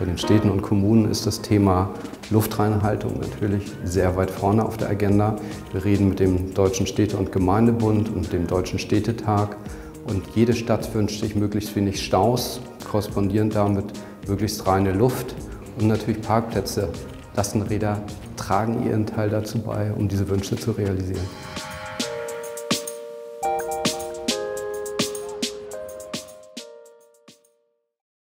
Bei den Städten und Kommunen ist das Thema Luftreinhaltung natürlich sehr weit vorne auf der Agenda. Wir reden mit dem Deutschen Städte- und Gemeindebund und dem Deutschen Städtetag. Und jede Stadt wünscht sich möglichst wenig Staus, korrespondierend damit möglichst reine Luft und natürlich Parkplätze. Lastenräder tragen ihren Teil dazu bei, um diese Wünsche zu realisieren.